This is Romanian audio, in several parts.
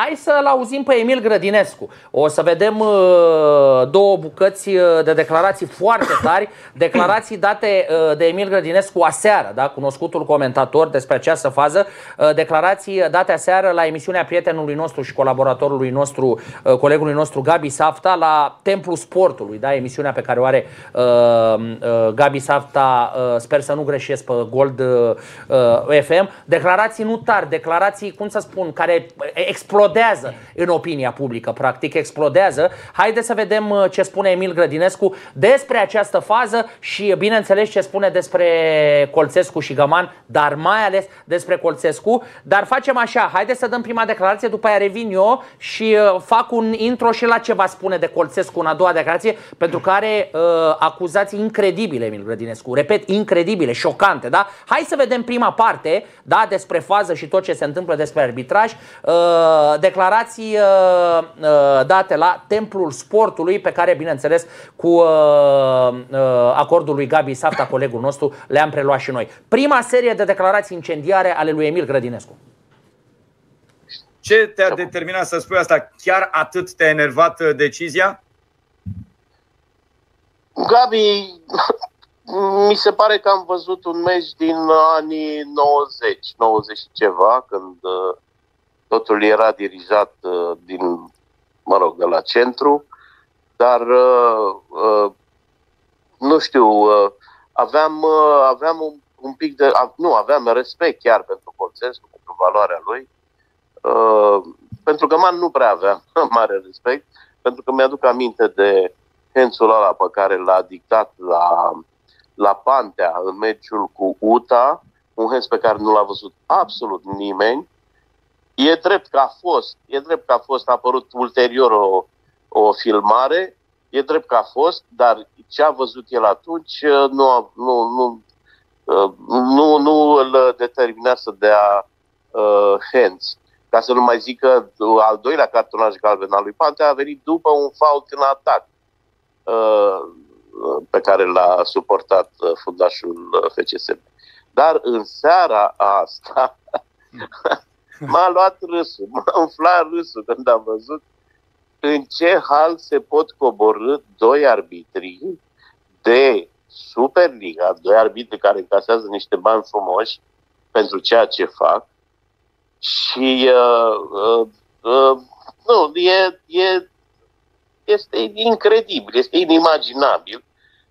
Hai să-l auzim pe Emil Grădinescu. O să vedem uh, două bucăți uh, de declarații foarte tari, declarații date uh, de Emil Grădinescu aseară, da? cunoscutul comentator despre această fază, uh, declarații date aseară la emisiunea prietenului nostru și colaboratorului nostru, uh, colegului nostru Gabi Safta la Templu Sportului, da? emisiunea pe care o are uh, uh, Gabi Safta, uh, sper să nu greșesc pe Gold uh, FM. Declarații nu tari, declarații, cum să spun, care explodează în opinia publică, practic explodează. Haideți să vedem uh, ce spune Emil Grădinescu despre această fază și, bineînțeles, ce spune despre Colțescu și Găman, dar mai ales despre Colțescu. Dar facem așa, haideți să dăm prima declarație, după aia revin eu și uh, fac un intro și la ce va spune de Colțescu în a doua declarație, pentru care uh, acuzații incredibile, Emil Grădinescu. Repet, incredibile, șocante, da? Hai să vedem prima parte, da, despre fază și tot ce se întâmplă despre arbitraj. Uh, declarații uh, uh, date la Templul Sportului, pe care, bineînțeles, cu uh, uh, acordul lui Gabi Safta, colegul nostru, le-am preluat și noi. Prima serie de declarații incendiare ale lui Emil Grădinescu. Ce te-a determinat să spui asta? Chiar atât te-a enervat uh, decizia? Gabi, mi se pare că am văzut un meci din anii 90, 90 și ceva, când uh, totul era dirijat uh, din, mă rog, de la centru, dar nu știu, aveam, aveam un, un pic de, nu, aveam respect chiar pentru Colțescu, pentru valoarea lui, pentru că man nu prea avea mare respect, pentru că mi-aduc aminte de hențul ăla pe care l-a dictat la, la Pantea în meciul cu UTA, un hens pe care nu l-a văzut absolut nimeni. E drept că a fost, e drept că a fost, a apărut ulterior o, o filmare, e drept că a fost, dar ce a văzut el atunci nu, a, nu, nu, nu, nu îl determina să dea uh, hands. Ca să nu mai zic că al doilea cartonaj galben al lui Pantea a venit după un fault în atac. Uh, pe care l-a suportat uh, fundașul uh, FCSB. Dar în seara asta m-a luat râsul, m-a umflat râsul când am văzut în ce hal se pot coborâ doi arbitri de Superliga, doi arbitri care încasează niște bani frumoși pentru ceea ce fac și uh, uh, uh, nu, e, e este incredibil, este inimaginabil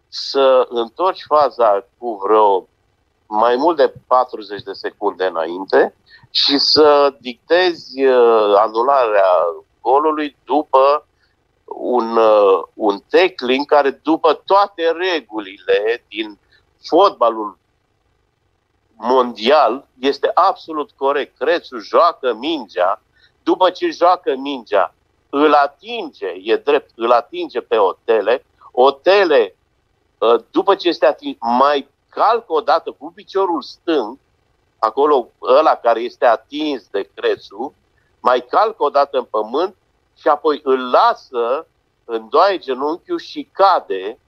să întorci faza cu vreo mai mult de 40 de secunde înainte și să dictezi uh, anularea golului după un, uh, un tackling care după toate regulile din fotbalul mondial este absolut corect. Crețul joacă mingea, după ce joacă mingea, îl atinge, e drept, îl atinge pe Otele, Otele, ă, după ce este atins, mai calcă o dată cu piciorul stâng, acolo ăla care este atins de crețul, mai calcă o dată în pământ și apoi îl lasă, îndoaie genunchiul și cade,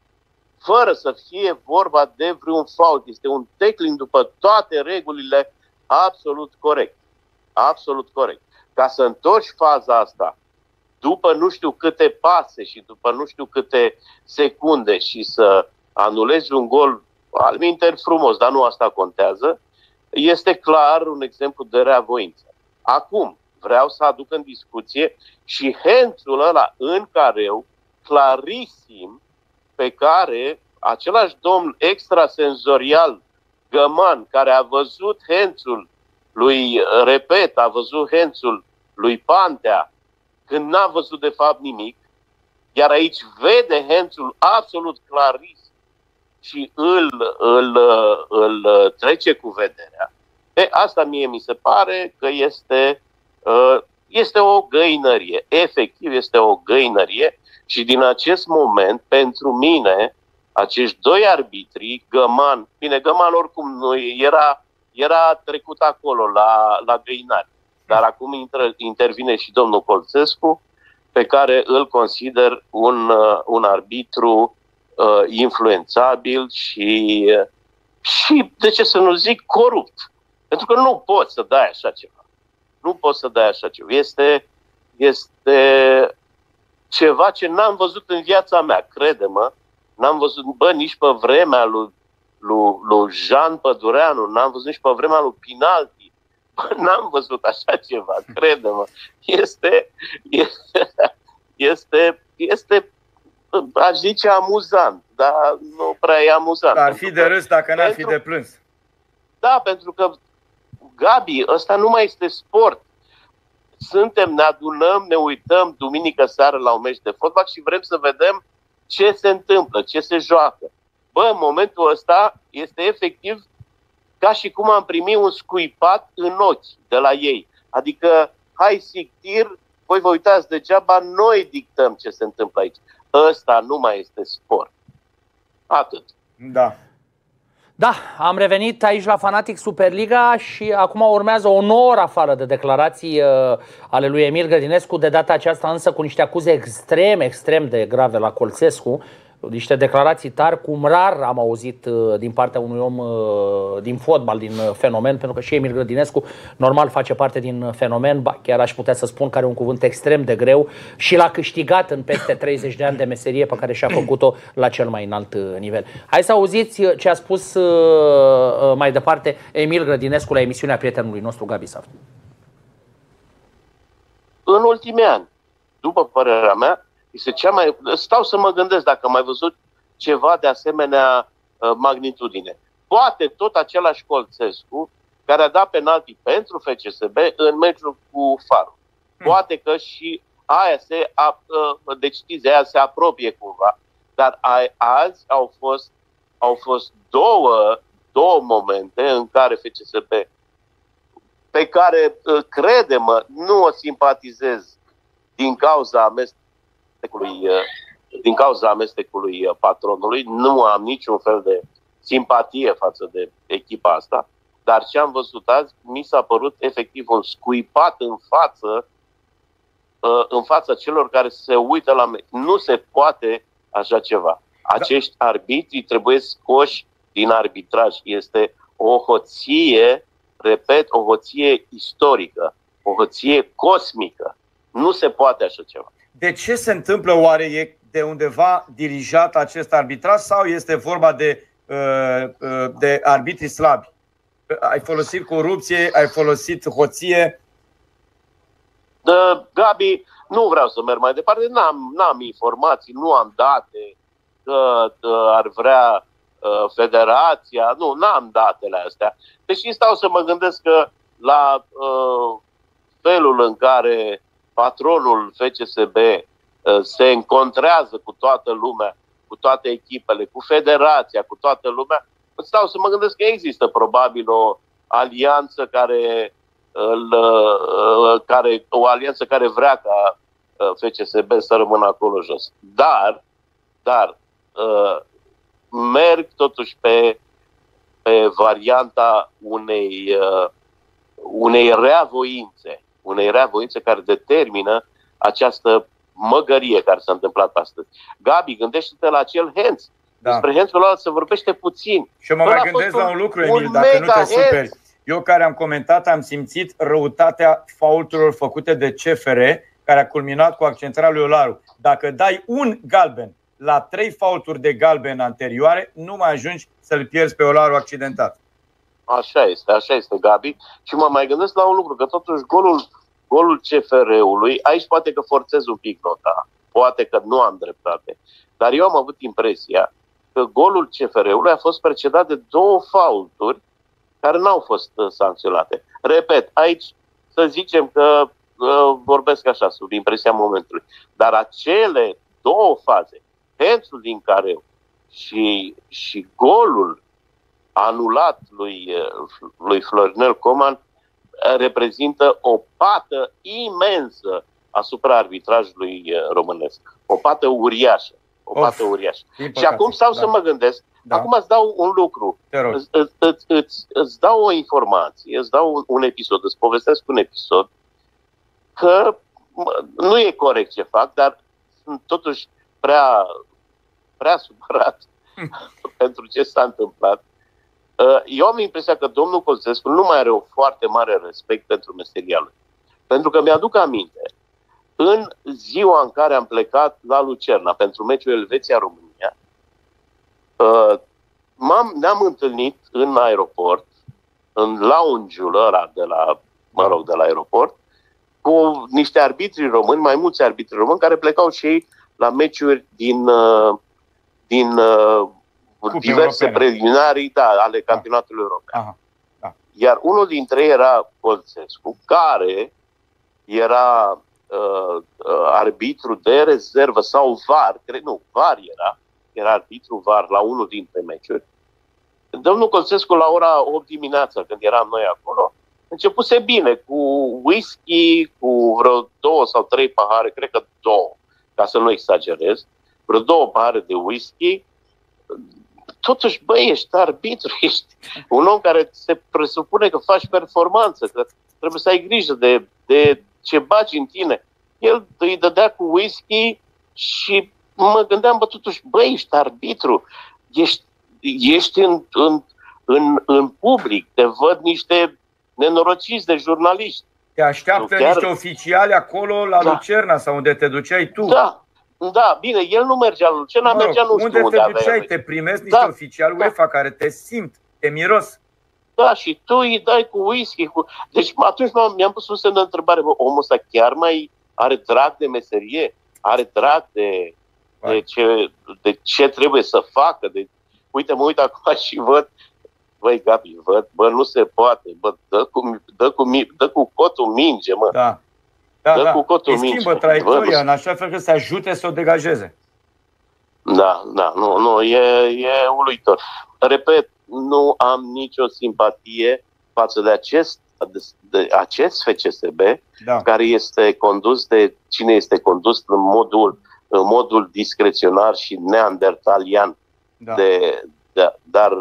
fără să fie vorba de vreun fault. Este un tackling după toate regulile absolut corect. Absolut corect. Ca să întorci faza asta după nu știu câte pase și după nu știu câte secunde și să anulezi un gol al minter frumos, dar nu asta contează, este clar un exemplu de reavoință. Acum, vreau să aduc în discuție și hențul ăla în careu, clarisim, pe care același domn extrasenzorial Găman, care a văzut hențul lui, repet, a văzut hențul lui Pantea, când n-a văzut de fapt nimic, iar aici vede Hențul absolut claris și îl, îl, îl trece cu vederea. E, asta mie mi se pare că este, ă, este o găinărie. Efectiv, este o găinărie și din acest moment, pentru mine, acești doi arbitri, Găman, bine, Găman oricum nu era, era trecut acolo la, la găinari dar acum intră, intervine și domnul Colțescu, pe care îl consider un, uh, un arbitru uh, influențabil și, uh, și, de ce să nu zic, corupt. Pentru că nu poți să dai așa ceva. Nu poți să dai așa ceva. Este, este ceva ce n-am văzut în viața mea, crede-mă. N-am văzut, bă, nici pe vremea lui, lui, lui Jean Pădureanu, n-am văzut nici pe vremea lui Pinalti. Bă, n-am văzut așa ceva, crede-mă. Este, este, este, este aș zice amuzant, dar nu prea e amuzant. Ar fi de râs dacă n-ar fi de plâns. Da, pentru că, Gabi, ăsta nu mai este sport. Suntem, ne adunăm, ne uităm duminică seară la un meci de fotbal și vrem să vedem ce se întâmplă, ce se joacă. Bă, în momentul ăsta este efectiv ca și cum am primit un scuipat în ochi de la ei. Adică, hai sictir, voi vă uitați degeaba, noi dictăm ce se întâmplă aici. Ăsta nu mai este sport. Atât. Da. Da, am revenit aici la Fanatic Superliga și acum urmează o nouă afară de declarații uh, ale lui Emil Grădinescu, de data aceasta însă cu niște acuze extrem, extrem de grave la Colțescu niște declarații tari, cum rar am auzit uh, din partea unui om uh, din fotbal, din uh, fenomen, pentru că și Emil Grădinescu normal face parte din fenomen, ba, chiar aș putea să spun că are un cuvânt extrem de greu și l-a câștigat în peste 30 de ani de meserie pe care și-a făcut-o la cel mai înalt nivel. Hai să auziți ce a spus mai departe Emil Grădinescu la emisiunea prietenului nostru Gabi Saft. În ultimii ani, după părerea mea, este cea mai... Stau să mă gândesc dacă am mai văzut ceva de asemenea uh, magnitudine. Poate tot același Colțescu care a dat penalti pentru FCSB în meciul cu Farul. Hmm. Poate că și aia se, a, uh, decizia aia se apropie cumva, dar azi au fost, au fost două, două momente în care FCSB pe care, uh, crede-mă, nu o simpatizez din cauza amest- amestecului, uh, din cauza amestecului uh, patronului, nu am niciun fel de simpatie față de echipa asta, dar ce am văzut azi mi s-a părut efectiv un scuipat în față uh, în fața celor care se uită la meci. Nu se poate așa ceva. Acești arbitri trebuie scoși din arbitraj. Este o hoție, repet, o hoție istorică, o hoție cosmică. Nu se poate așa ceva. De ce se întâmplă oare? E de undeva dirijat acest arbitrat sau este vorba de, uh, uh, de arbitri slabi? Ai folosit corupție, ai folosit hoție? De, Gabi, nu vreau să merg mai departe, n-am, n-am informații, nu am date că, că ar vrea uh, federația, nu, n-am datele astea. Deși stau să mă gândesc că la uh, felul în care patronul FCSB uh, se încontrează cu toată lumea, cu toate echipele, cu federația, cu toată lumea, stau să mă gândesc că există probabil o alianță care, îl, uh, care o alianță care vrea ca uh, FCSB să rămână acolo jos. Dar, dar merg totuși pe, pe varianta unei, unei reavoințe unei reavoințe care determină această măgărie care s-a întâmplat astăzi. Gabi, gândește-te la acel Hens. Da. Despre Hensul ăla se vorbește puțin. Și eu mă mai gândesc la un lucru, Emil, un dacă nu te superi. Eu care am comentat, am simțit răutatea faulturilor făcute de CFR, care a culminat cu accentarea lui Olaru. Dacă dai un galben la trei faulturi de galben anterioare, nu mai ajungi să-l pierzi pe Olaru accidentat. Așa este, așa este, Gabi. Și mă mai gândesc la un lucru, că totuși golul, golul CFR-ului, aici poate că forțez un pic nota, poate că nu am dreptate, dar eu am avut impresia că golul CFR-ului a fost precedat de două faulturi care n-au fost uh, sancționate. Repet, aici să zicem că uh, vorbesc așa, sub impresia momentului, dar acele două faze, pensul din care și, și golul anulat lui, lui Florinel Coman reprezintă o pată imensă asupra arbitrajului românesc. O pată uriașă. O of, pată uriașă. Și acum stau da. să mă gândesc, da. acum îți dau un lucru, îți, îți, îți, îți, îți dau o informație, îți dau un, un episod, îți povestesc un episod, că nu e corect ce fac, dar sunt totuși prea, prea supărat pentru ce s-a întâmplat. Uh, eu am impresia că domnul Colțescu nu mai are o foarte mare respect pentru meseria lui. Pentru că mi-aduc aminte în ziua în care am plecat la Lucerna pentru meciul Elveția-România, uh, m-am, ne-am întâlnit în aeroport, în lounge-ul ăla de la, mă rog, de la aeroport, cu niște arbitri români, mai mulți arbitri români, care plecau și ei la meciuri din, uh, din uh, diverse europene. preliminarii da, ale da. campionatului european. Aha. Da. Iar unul dintre ei era Polțescu, care era uh, uh, arbitru de rezervă sau VAR, cred, nu, VAR era, era arbitru VAR la unul dintre meciuri. Domnul Colțescu la ora 8 dimineața, când eram noi acolo, începuse bine, cu whisky, cu vreo două sau trei pahare, cred că două, ca să nu exagerez, vreo două pahare de whisky, totuși, băi, ești arbitru, ești un om care se presupune că faci performanță, că trebuie să ai grijă de, de ce bagi în tine. El îi dădea cu whisky și mă gândeam, bă, totuși, băi, ești arbitru, ești, ești în, în, în, în public, te văd niște nenorociți de jurnaliști. Te așteaptă chiar... niște oficiali acolo la da. Lucerna sau unde te duceai tu. Da, da, bine, el nu mergea la Lucerna, mă rog, mergea nu unde știu unde te duceai, te primesc niște da. oficiali da. UEFA care te simt, te miros. Da, și tu îi dai cu whisky. Cu... Deci atunci mi-am pus un semn de întrebare, bă, omul ăsta chiar mai are drag de meserie? Are drag de, de, ce, de ce trebuie să facă? De... Uite, mă uit acum și văd Băi, Gabi, văd, bă, nu se poate, bă, dă cu, dă cu, dă cu cotul minge, mă. Da. Da, dă da. cu cotul Îi minge. schimbă traiectoria bă, în așa fel că să ajute să o degajeze. Da, da, nu, nu, e, e uluitor. Repet, nu am nicio simpatie față de acest, de, de acest FCSB, da. care este condus de cine este condus în modul, în modul discreționar și neandertalian da. de, de, dar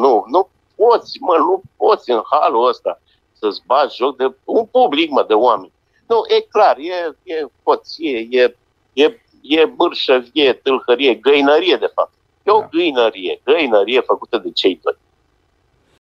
nu, nu poți, mă, nu poți în halul ăsta să-ți bagi joc de un public, mă, de oameni. Nu, e clar, e, e poție, e, e, e bârșăvie, tâlhărie, găinărie, de fapt. E o da. găinărie, găinărie făcută de cei doi.